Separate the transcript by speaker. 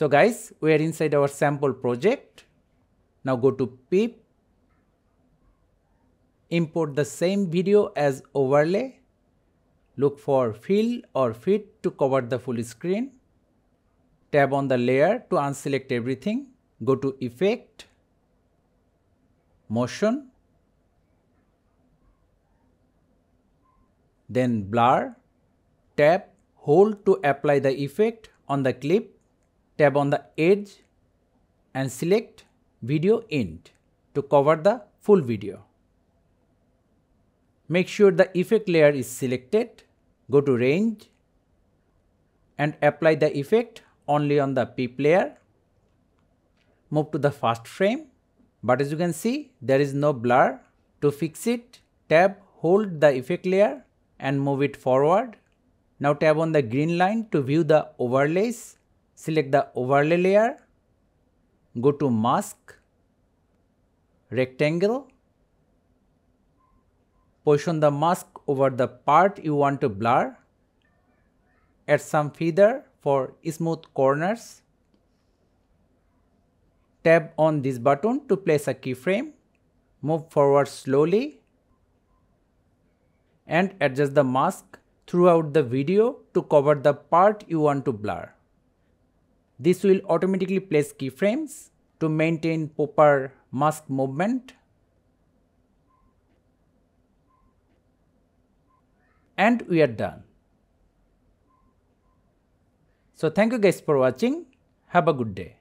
Speaker 1: So guys, we are inside our sample project. Now go to pip, import the same video as overlay, look for fill or fit to cover the full screen, tap on the layer to unselect everything, go to effect, motion, then blur, tap, hold to apply the effect on the clip, tap on the edge and select video end to cover the full video. Make sure the effect layer is selected, go to range and apply the effect only on the pip layer. Move to the first frame but as you can see there is no blur. To fix it tap hold the effect layer and move it forward. Now tap on the green line to view the overlays. Select the overlay layer. Go to mask, rectangle. Position the mask over the part you want to blur. Add some feather for smooth corners. Tap on this button to place a keyframe. Move forward slowly and adjust the mask throughout the video to cover the part you want to blur. This will automatically place keyframes to maintain proper mask movement. And we are done. So thank you guys for watching. Have a good day.